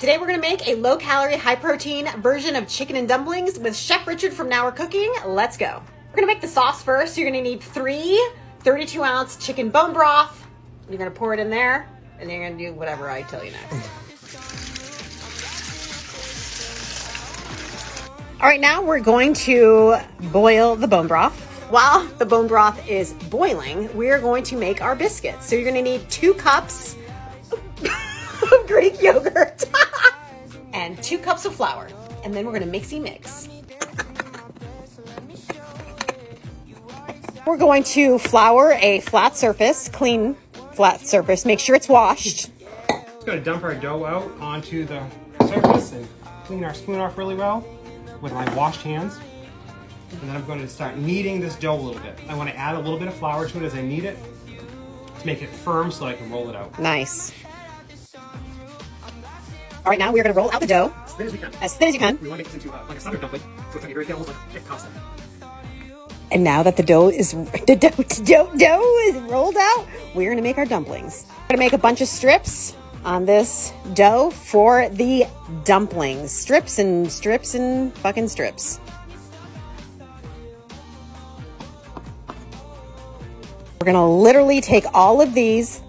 Today we're gonna make a low calorie, high protein version of chicken and dumplings with Chef Richard from Now We're Cooking. Let's go. We're gonna make the sauce first. You're gonna need three 32 ounce chicken bone broth. You're gonna pour it in there and you're gonna do whatever I tell you next. All right, now we're going to boil the bone broth. While the bone broth is boiling, we're going to make our biscuits. So you're gonna need two cups of Greek yogurt two cups of flour. And then we're gonna mixy mix. We're going to flour a flat surface, clean flat surface. Make sure it's washed. Just gonna dump our dough out onto the surface and clean our spoon off really well with my washed hands. And then I'm going to start kneading this dough a little bit. I want to add a little bit of flour to it as I knead it to make it firm so I can roll it out. Nice. All right, now we're gonna roll out the dough. As thin as we can. As thin as you can. We want to make this into uh, like a standard dumpling, so it's going to be very thin, almost like thick pasta. And now that the dough is the dough, dough, dough is rolled out, we're gonna make our dumplings. We're gonna make a bunch of strips on this dough for the dumplings. Strips and strips and fucking strips. We're gonna literally take all of these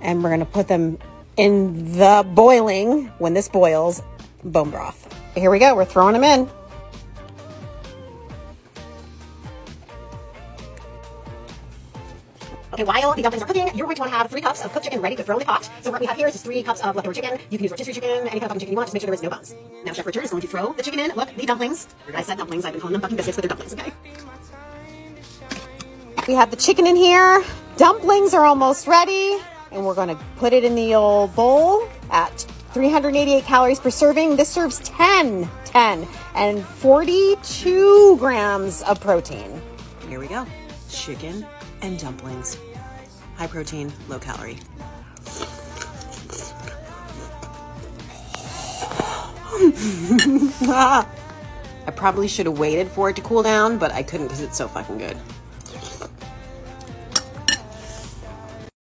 and we're gonna put them in the boiling, when this boils, bone broth. Here we go, we're throwing them in. Okay, while the dumplings are cooking, you're going to want to have three cups of cooked chicken ready to throw in the pot. So what we have here is just three cups of leftover chicken. You can use rotisserie chicken, any kind of fucking chicken you want, just make sure there is no bones. Now Chef Richard is going to throw the chicken in. Look, the dumplings. I said dumplings, I've been calling them fucking biscuits, but they're dumplings, okay? We have the chicken in here. Dumplings are almost ready. And we're gonna put it in the old bowl at 388 calories per serving. This serves 10, 10, and 42 grams of protein. Here we go. Chicken and dumplings. High protein, low calorie. I probably should have waited for it to cool down, but I couldn't because it's so fucking good.